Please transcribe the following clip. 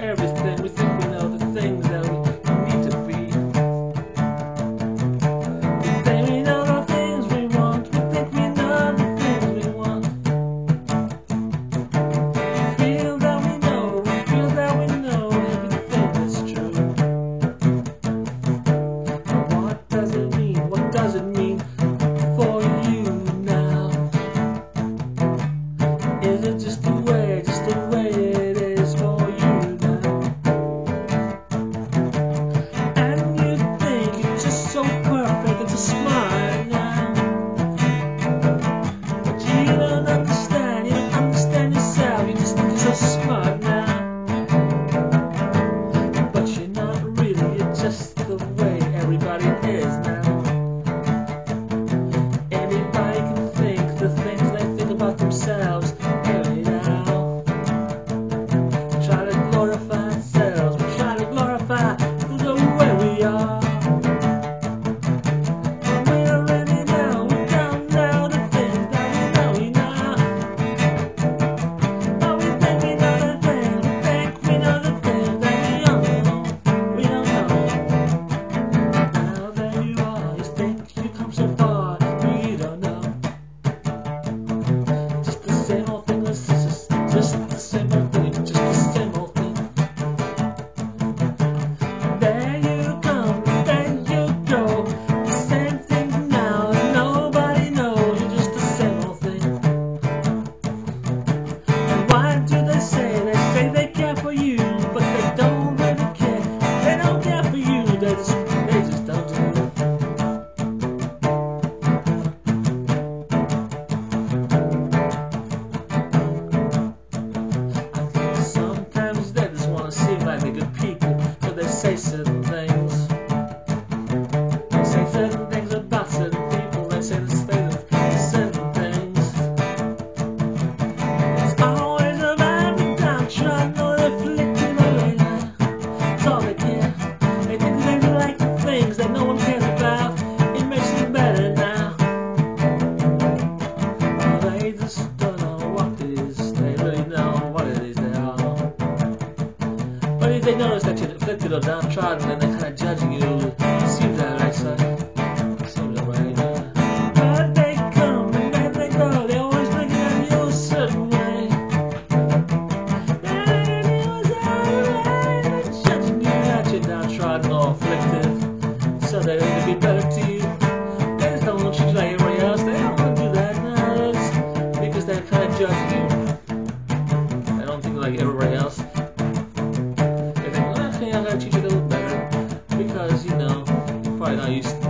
everything. everybody is. repeat. they notice that you're, that you're and they're kind of judging you. and I